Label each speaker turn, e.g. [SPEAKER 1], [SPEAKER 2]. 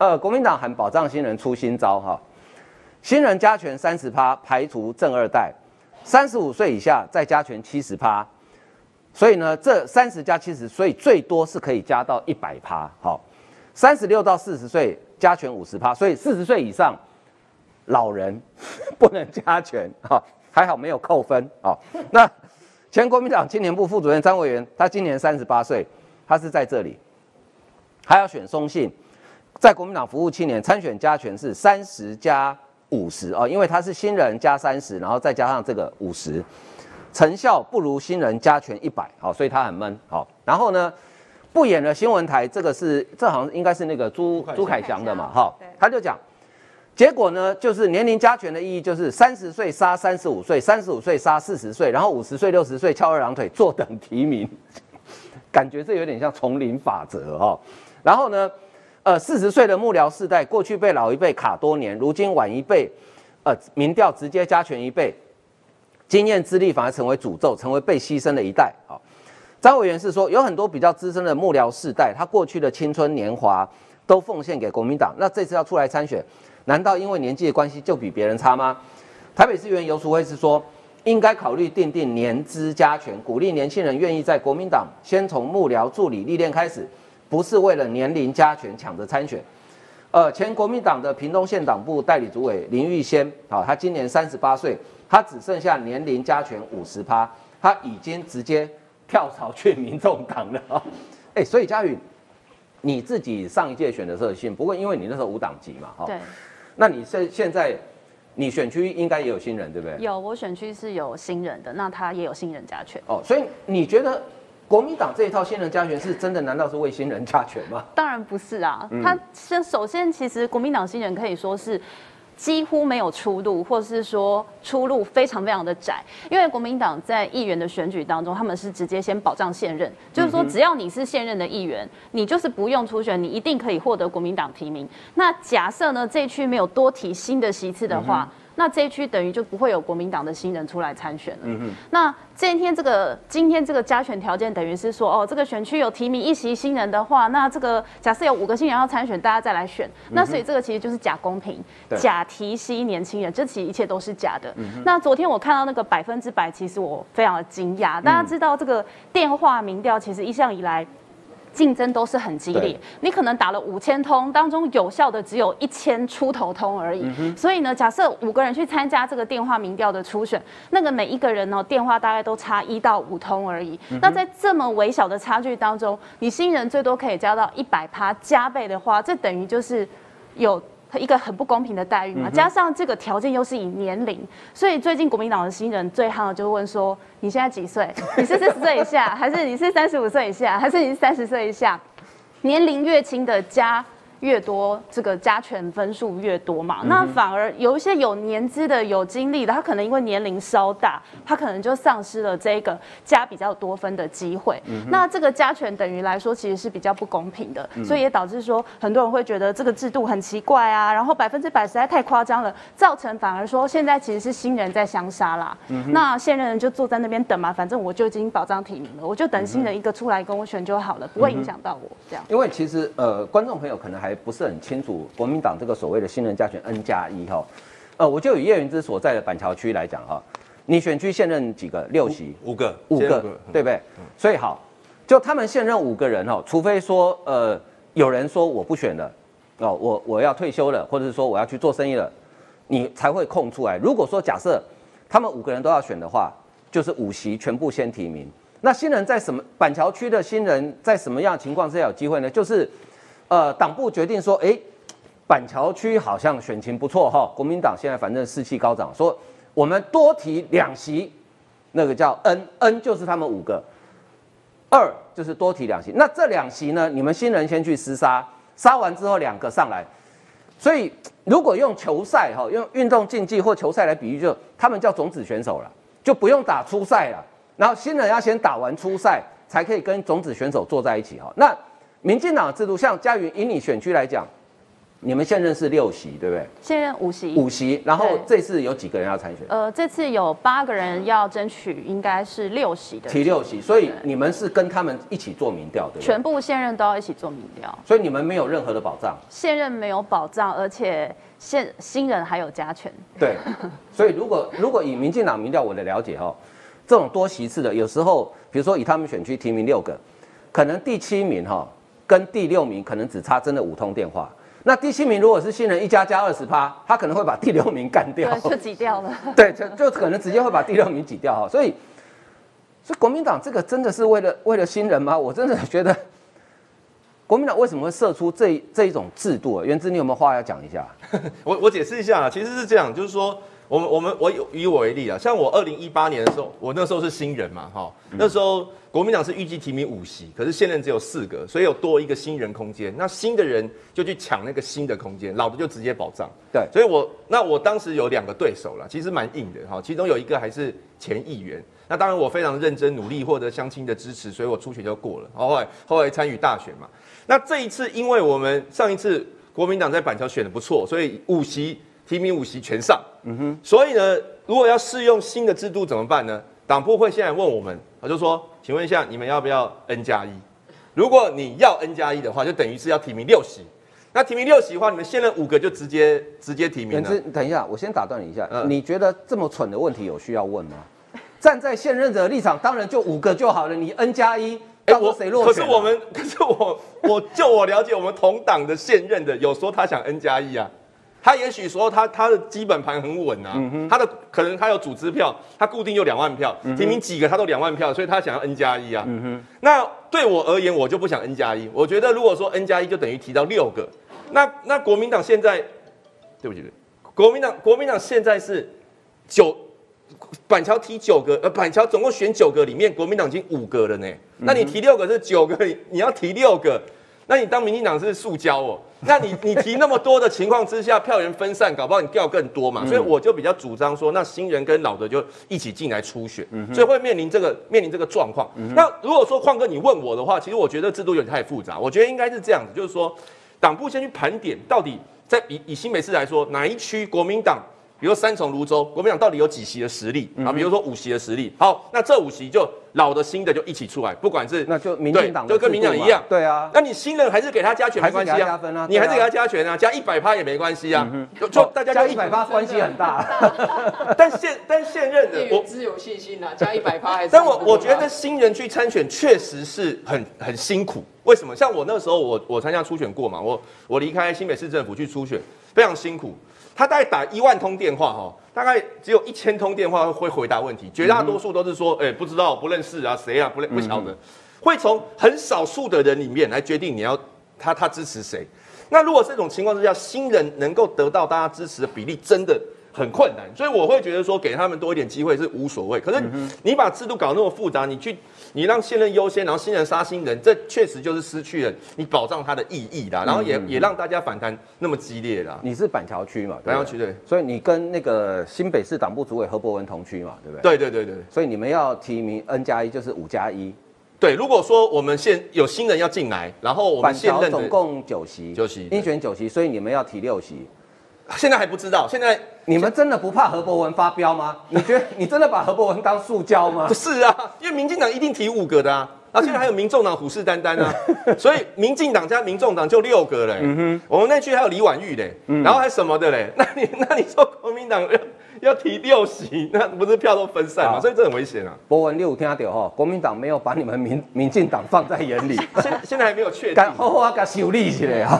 [SPEAKER 1] 呃，国民党喊保障新人出新招哈，新人加权三十趴，排除正二代，三十五岁以下再加权七十趴，所以呢，这三十加七十，所以最多是可以加到一百趴。好，三十六到四十岁加权五十趴，所以四十岁以上老人 不能加权哈，还好没有扣分啊。那前国民党青年部副主任张委员，他今年三十八岁，他是在这里，还要选松信，在国民党服务七年，参选加权是三十加五十哦，因为他是新人加三十，然后再加上这个五十，成效不如新人加权一百，好，所以他很闷，好，然后呢，不演了新闻台，这个是这好像应该是那个朱朱凯翔的嘛，哈，他就讲。结果呢，就是年龄加权的意义就是三十岁杀三十五岁，三十五岁杀四十岁，然后五十岁、六十岁翘二郎腿坐等提名，感觉这有点像丛林法则哈。然后呢，呃，四十岁的幕僚世代过去被老一辈卡多年，如今晚一辈，呃，民调直接加权一倍，经验资历反而成为诅咒，成为被牺牲的一代。好，张委员是说，有很多比较资深的幕僚世代，他过去的青春年华都奉献给国民党，那这次要出来参选。难道因为年纪的关系就比别人差吗？台北市议员游淑慧是说，应该考虑定定年资加权，鼓励年轻人愿意在国民党先从幕僚助理历练开始，不是为了年龄加权抢着参选。呃，前国民党的屏东县党部代理主委林玉仙，好，他今年三十八岁，他只剩下年龄加权五十趴，他已经直接跳槽去民众党了啊！哎，所以嘉宇，你自己上一届选的时候信，不过因为你那时候无党籍嘛，哈。
[SPEAKER 2] 对。
[SPEAKER 1] 那你现现在，你选区应该也有新人，对不对？
[SPEAKER 2] 有，我选区是有新人的，那他也有新人加权。
[SPEAKER 1] 哦，所以你觉得国民党这一套新人加权是真的？难道是为新人加权吗？
[SPEAKER 2] 当然不是啊，他先首先其实国民党新人可以说是。几乎没有出路，或者是说出路非常非常的窄，因为国民党在议员的选举当中，他们是直接先保障现任，就是说只要你是现任的议员，你就是不用初选，你一定可以获得国民党提名。那假设呢，这一区没有多提新的席次的话。那这一区等于就不会有国民党的新人出来参选了。嗯哼。那今天这个今天这个加权条件等于是说，哦，这个选区有提名一席新人的话，那这个假设有五个新人要参选，大家再来选。那所以这个其实就是假公平，假提吸年轻人，这其实一切都是假的。那昨天我看到那个百分之百，其实我非常的惊讶。大家知道这个电话民调其实一向以来。竞争都是很激烈，你可能打了五千通，当中有效的只有一千出头通而已。所以呢，假设五个人去参加这个电话民调的初选，那个每一个人呢，电话大概都差一到五通而已。那在这么微小的差距当中，你新人最多可以加到一百趴加倍的话，这等于就是有。一个很不公平的待遇嘛，加上这个条件又是以年龄，所以最近国民党的新人最夯的就问说：你现在几岁？你是四十岁以下，还是你是三十五岁以下，还是你是三十岁以下？年龄越轻的加。越多，这个加权分数越多嘛，那反而有一些有年资的、有经历的，他可能因为年龄稍大，他可能就丧失了这个加比较多分的机会。那这个加权等于来说，其实是比较不公平的，所以也导致说很多人会觉得这个制度很奇怪啊，然后百分之百实在太夸张了，造成反而说现在其实是新人在相杀啦。那现任人就坐在那边等嘛，反正我就已经保障提名了，我就等新人一个出来跟我选就好了，不会影响到我这样。
[SPEAKER 1] 因为其实呃，观众朋友可能还。还不是很清楚国民党这个所谓的新人加权 N 加一哈，呃，我就以叶云之所在的板桥区来讲哈，你选区现任几个？六席，
[SPEAKER 3] 五个，
[SPEAKER 1] 五个，对不对？所以好，就他们现任五个人哈，除非说呃有人说我不选了，哦，我我要退休了，或者是说我要去做生意了，你才会空出来。如果说假设他们五个人都要选的话，就是五席全部先提名。那新人在什么板桥区的新人在什么样情况之下有机会呢？就是。呃，党部决定说，哎，板桥区好像选情不错哈，国民党现在反正士气高涨，说我们多提两席，那个叫 N，N 就是他们五个，二就是多提两席，那这两席呢，你们新人先去厮杀，杀完之后两个上来，所以如果用球赛哈，用运动竞技或球赛来比喻，就他们叫种子选手了，就不用打初赛了，然后新人要先打完初赛，才可以跟种子选手坐在一起哈，那。民进党制度，像嘉云以你选区来讲，你们现任是六席，对不对？
[SPEAKER 2] 现任五席，
[SPEAKER 1] 五席，然后
[SPEAKER 2] 对
[SPEAKER 1] 这次有几个人要参选？
[SPEAKER 2] 呃，这次有八个人要争取，应该是六席的，
[SPEAKER 1] 提六席，所以你们是跟他们一起做民调，对不对？
[SPEAKER 2] 全部现任都要一起做民调，
[SPEAKER 1] 所以你们没有任何的保障。
[SPEAKER 2] 现任没有保障，而且现新人还有加权。
[SPEAKER 1] 对，所以如果如果以民进党民调我的了解哈、哦，这种多席次的，有时候比如说以他们选区提名六个，可能第七名哈、跟第六名可能只差真的五通电话。那第七名如果是新人一加加二十趴，他可能会把第六名干掉。
[SPEAKER 2] 就挤掉了。
[SPEAKER 1] 对，就就可能直接会把第六名挤掉哈。所以，所以国民党这个真的是为了为了新人吗？我真的觉得，国民党为什么会设出这这一种制度啊？原之，你有没有话要讲一下？
[SPEAKER 3] 我我解释一下啊，其实是这样，就是说，我们我们我有以我为例啊，像我二零一八年的时候，我那时候是新人嘛，哈，那时候国民党是预计提名五席，可是现任只有四个，所以有多一个新人空间，那新的人就去抢那个新的空间，老的就直接保障。
[SPEAKER 1] 对
[SPEAKER 3] 所以我那我当时有两个对手了，其实蛮硬的哈，其中有一个还是前议员。那当然，我非常认真努力获得乡亲的支持，所以我初选就过了。后来后来参与大选嘛。那这一次，因为我们上一次国民党在板桥选的不错，所以五席提名五席全上。嗯哼。所以呢，如果要适用新的制度怎么办呢？党部会现在问我们，他就说，请问一下，你们要不要 N 加一？如果你要 N 加一的话，就等于是要提名六席。那提名六席的话，你们现任五个就直接直接提名了。
[SPEAKER 1] 等一下，我先打断你一下。
[SPEAKER 3] 嗯
[SPEAKER 1] 你觉得这么蠢的问题有需要问吗？站在现任者的立场，当然就五个就好了。你 N 加一，
[SPEAKER 3] 哎，
[SPEAKER 1] 到时候谁落选啊？
[SPEAKER 3] 可是我们，可是我，我就我了解，我们同党的现任的有说他想 N 加一啊，他也许说他他的基本盘很稳啊，他的可能他有组织票，他固定就两万票，提名几个他都两万票，所以他想要 N 加一啊。那对我而言，我就不想 N 加一，我觉得如果说 N 加一就等于提到六个，那那国民党现在，对不起，国民党国民党现在是九。板桥提九个，呃，板桥总共选九个，里面国民党已经五个了呢。那你提六个是九个，你你要提六个，那你当民进党是塑胶哦。那你 你提那么多的情况之下，票源分散，搞不好你掉更多嘛。所以我就比较主张说，那新人跟老的就一起进来初选，所以会面临这个面临这个状况。那如果说矿哥你问我的话，其实我觉得制度有点太复杂，我觉得应该是这样子，就是说党部先去盘点到底在以以新北市来说，哪一区国民党。比如说三重、泸州，国民党到底有几席的实力啊？比如说五席的实力，好，那这五席就老的、新的就一起出来，不管是
[SPEAKER 1] 那就民进党
[SPEAKER 3] 就跟民进党一样
[SPEAKER 1] 对啊
[SPEAKER 3] 那你新人还是给他加权没关系啊，
[SPEAKER 1] 加分啊
[SPEAKER 3] 你还是给他加权啊，加一百趴也没关系啊，就就大家
[SPEAKER 1] 加一百趴关系很大。
[SPEAKER 3] 但现但现任的我
[SPEAKER 4] 对原。之有信心啊，加一百趴还是？
[SPEAKER 3] 但我我觉得新人去参选确实是很很辛苦。为什么？像我那时候我我参加初选过嘛，我我离开新北市政府去初选，非常辛苦。他大概打一万通电话哈，大概只有一千通电话会回答问题，绝大多数都是说，哎、不知道、不认识啊，谁啊，不认不晓得，会从很少数的人里面来决定你要他他支持谁。那如果这种情况之下，新人能够得到大家支持的比例真的很困难，所以我会觉得说给他们多一点机会是无所谓。可是你把制度搞那么复杂，你去你让现任优先，然后新人杀新人，这确实就是失去了你保障他的意义啦，然后也也让大家反弹那么激烈啦。
[SPEAKER 1] 你是板桥区嘛？
[SPEAKER 3] 板桥区对，
[SPEAKER 1] 所以你跟那个新北市党部主委何伯文同区嘛，对不对？。
[SPEAKER 3] 对对对对
[SPEAKER 1] 所以你们要提名 N 加一，就是五加一。
[SPEAKER 3] 对，如果说我们现有新人要进来，然后我们
[SPEAKER 1] 板
[SPEAKER 3] 现任
[SPEAKER 1] 总共九席，
[SPEAKER 3] 九席对
[SPEAKER 1] 应选九席，所以你们要提六席。
[SPEAKER 3] 现在还不知道，现在
[SPEAKER 1] 你们真的不怕何伯文发飙吗？你觉得你真的把何伯文当塑胶吗
[SPEAKER 3] 不？是啊，因为民进党一定提五个的啊，然后现在还有民众党虎视眈眈啊，所以民进党加民众党就六个嘞。我们那区还有李婉玉嘞，然后还什么的嘞？那你那你说国民党要要提六席，那不是票都分散嘛？所以这很危险啊。
[SPEAKER 1] 伯文，你有听到哈？国民党没有把你们民民进党放在眼里，
[SPEAKER 3] 现现在还没有确定
[SPEAKER 1] 敢。好好给修理起来啊！